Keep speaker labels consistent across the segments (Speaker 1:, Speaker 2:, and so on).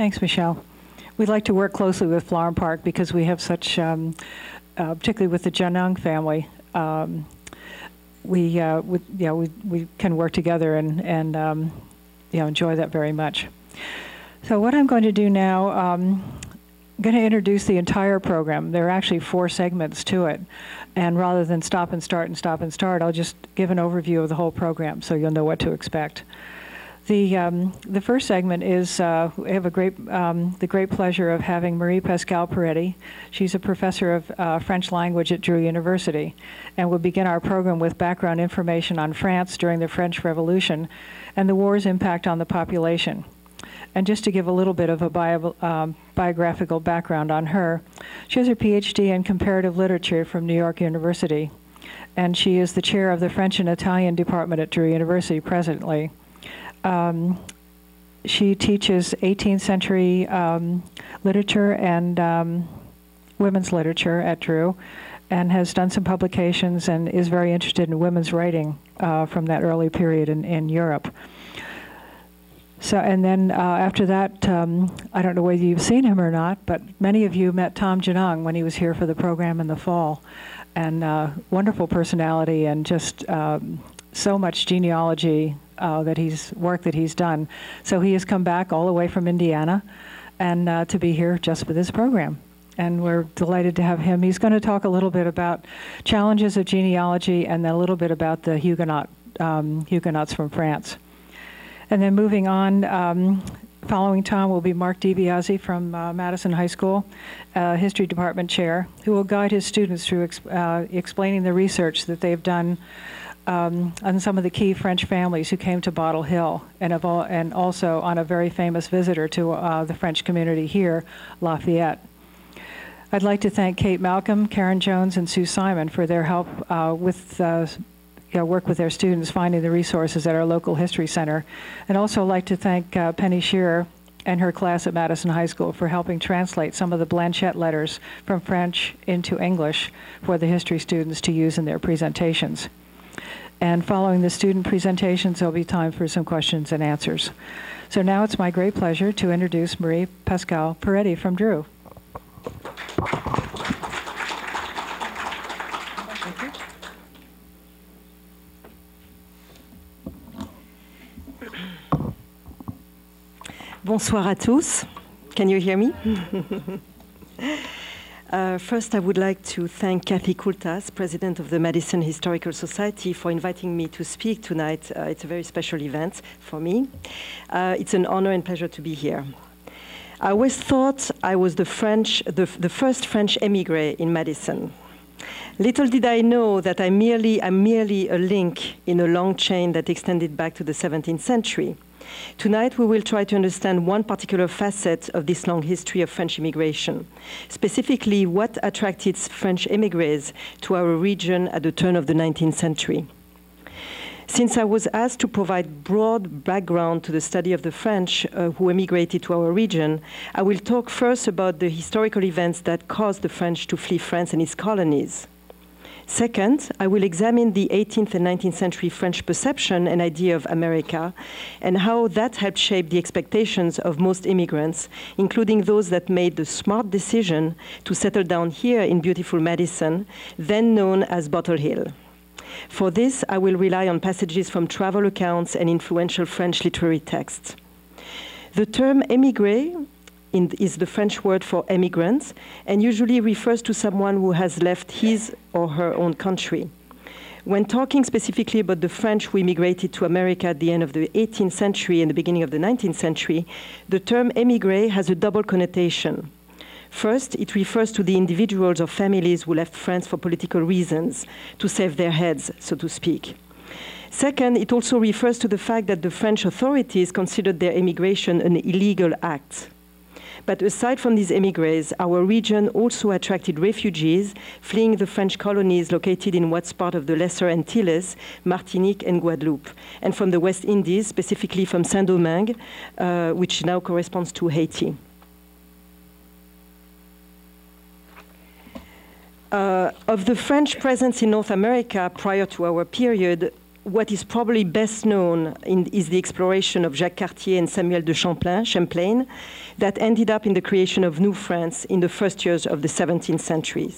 Speaker 1: Thanks, Michelle. We'd like to work closely with Flower Park because we have such, um, uh, particularly with the Genung family, um, we, uh, we, yeah, we, we can work together and, and um, you know, enjoy that very much. So what I'm going to do now, um, I'm going to introduce the entire program. There are actually four segments to it. And rather than stop and start and stop and start, I'll just give an overview of the whole program so you'll know what to expect. The, um, the first segment is uh, we have a great, um, the great pleasure of having Marie Pascale Pieretti. She's a professor of uh, French language at Drew University. And we'll begin our program with background information on France during the French Revolution and the war's impact on the population. And just to give a little bit of a bio, um, biographical background on her, she has her PhD in comparative literature from New York University, and she is the chair of the French and Italian department at Drew University presently. Um, she teaches 18th century um, literature and um, women's literature at Drew and has done some publications and is very interested in women's writing uh, from that early period in, in Europe. So, and then uh, after that, um, I don't know whether you've seen him or not, but many of you met Tom Genung when he was here for the program in the fall. And uh, wonderful personality and just um, so much genealogy uh, that he's work that he's done. So he has come back all the way from Indiana, and uh, to be here just for this program. And we're delighted to have him. He's going to talk a little bit about challenges of genealogy and then a little bit about the Huguenot um, Huguenots from France. And then moving on, um, following Tom will be Mark DiBiase from uh, Madison High School, uh, History Department Chair, who will guide his students through exp uh, explaining the research that they've done um, on some of the key French families who came to Bottle Hill, and, all, and also on a very famous visitor to uh, the French community here, Lafayette. I'd like to thank Kate Malcolm, Karen Jones, and Sue Simon for their help uh, with uh, you know, work with their students finding the resources at our local history center. And also like to thank uh, Penny Shearer and her class at Madison High School for helping translate some of the Blanchette letters from French into English for the history students to use in their presentations. And following the student presentations, there'll be time for some questions and answers. So now it's my great pleasure to introduce Marie Pascale Pieretti from Drew.
Speaker 2: Bonsoir à tous. Can you hear me? uh, first, I would like to thank Kathy Kultas, President of the Madison Historical Society, for inviting me to speak tonight. Uh, it's a very special event for me. Uh, it's an honor and pleasure to be here. I always thought I was the, French, the, the first French emigre in Madison. Little did I know that I'm merely, I'm merely a link in a long chain that extended back to the 17th century. Tonight, we will try to understand one particular facet of this long history of French immigration, specifically what attracted French immigrants to our region at the turn of the 19th century. Since I was asked to provide broad background to the study of the French uh, who emigrated to our region, I will talk first about the historical events that caused the French to flee France and its colonies. Second, I will examine the 18th and 19th century French perception and idea of America and how that helped shape the expectations of most immigrants, including those that made the smart decision to settle down here in beautiful Madison, then known as Bottle Hill. For this, I will rely on passages from travel accounts and influential French literary texts. The term émigré is the French word for emigrants and usually refers to someone who has left his or her own country. When talking specifically about the French who immigrated to America at the end of the 18th century and the beginning of the 19th century, the term émigré has a double connotation. First, it refers to the individuals or families who left France for political reasons, to save their heads, so to speak. Second, it also refers to the fact that the French authorities considered their immigration an illegal act. But aside from these emigres, our region also attracted refugees fleeing the French colonies located in what's part of the Lesser Antilles, Martinique and Guadeloupe, and from the West Indies, specifically from Saint-Domingue, uh, which now corresponds to Haiti. Uh, of the French presence in North America prior to our period, what is probably best known in, is the exploration of Jacques Cartier and Samuel de Champlain, Champlain that ended up in the creation of New France in the first years of the 17th century.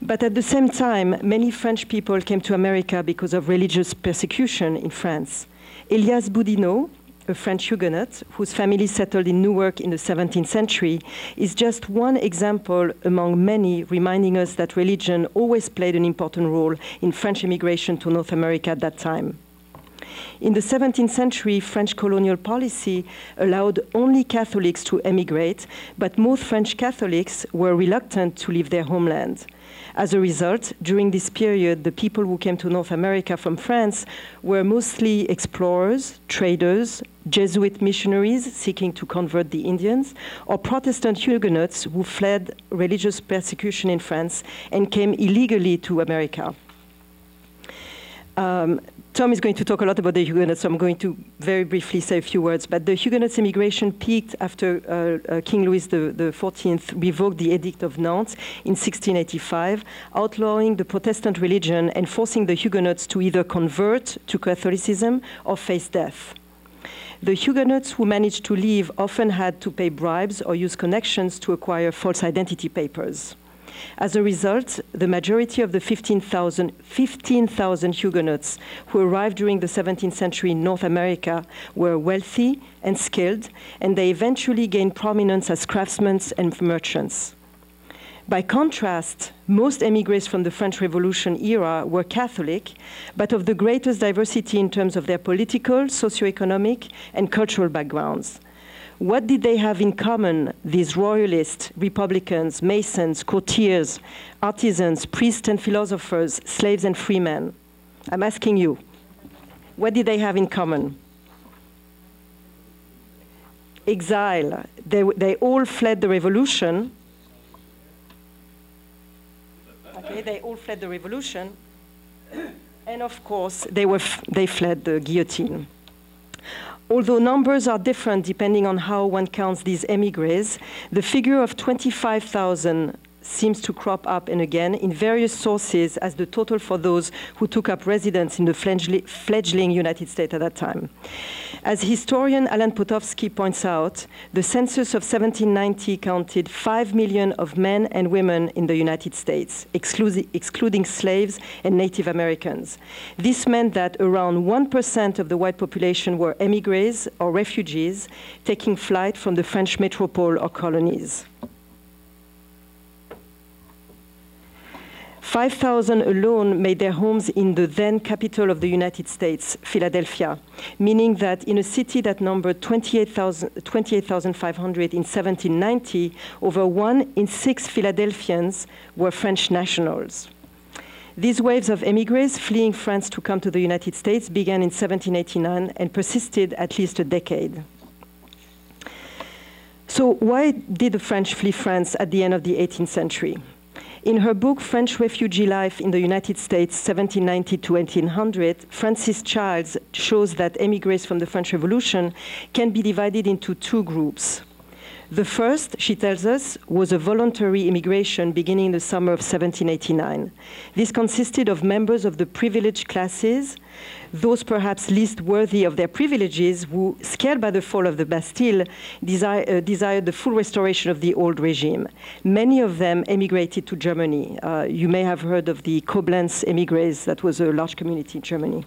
Speaker 2: But at the same time, many French people came to America because of religious persecution in France. Elias Boudinot, a French Huguenot whose family settled in Newark in the 17th century, is just one example among many reminding us that religion always played an important role in French immigration to North America at that time. In the 17th century, French colonial policy allowed only Catholics to emigrate, but most French Catholics were reluctant to leave their homeland. As a result, during this period, the people who came to North America from France were mostly explorers, traders, Jesuit missionaries seeking to convert the Indians, or Protestant Huguenots who fled religious persecution in France and came illegally to America. Um, Tom is going to talk a lot about the Huguenots, so I'm going to very briefly say a few words. But the Huguenots' immigration peaked after uh, uh, King Louis XIV revoked the Edict of Nantes in 1685, outlawing the Protestant religion and forcing the Huguenots to either convert to Catholicism or face death. The Huguenots who managed to leave often had to pay bribes or use connections to acquire false identity papers. As a result, the majority of the 15,000 15, Huguenots who arrived during the 17th century in North America were wealthy and skilled, and they eventually gained prominence as craftsmen and merchants. By contrast, most emigres from the French Revolution era were Catholic, but of the greatest diversity in terms of their political, socioeconomic, and cultural backgrounds. What did they have in common, these royalists, republicans, masons, courtiers, artisans, priests and philosophers, slaves and freemen? I'm asking you, what did they have in common? Exile. They, they all fled the revolution. Okay, they all fled the revolution. And of course, they, were they fled the guillotine. Although numbers are different depending on how one counts these emigres, the figure of 25,000 seems to crop up and again in various sources as the total for those who took up residence in the fledgling United States at that time. As historian Allan Potofsky points out, the census of 1790 counted 5 million of men and women in the United States, excluding slaves and Native Americans. This meant that around 1% of the white population were emigres or refugees taking flight from the French metropole or colonies. 5,000 alone made their homes in the then capital of the United States, Philadelphia, meaning that in a city that numbered 28,500 28, in 1790, over one in six Philadelphians were French nationals. These waves of emigres fleeing France to come to the United States began in 1789 and persisted at least a decade. So, why did the French flee France at the end of the 18th century? In her book, French Refugee Life in the United States, 1790 to 1800, Frances Childs shows that emigres from the French Revolution can be divided into two groups. The first, she tells us, was a voluntary immigration beginning in the summer of 1789. This consisted of members of the privileged classes, those perhaps least worthy of their privileges, who, scared by the fall of the Bastille, desire, uh, desired the full restoration of the old regime. Many of them emigrated to Germany. Uh, you may have heard of the Koblenz emigres, that was a large community in Germany.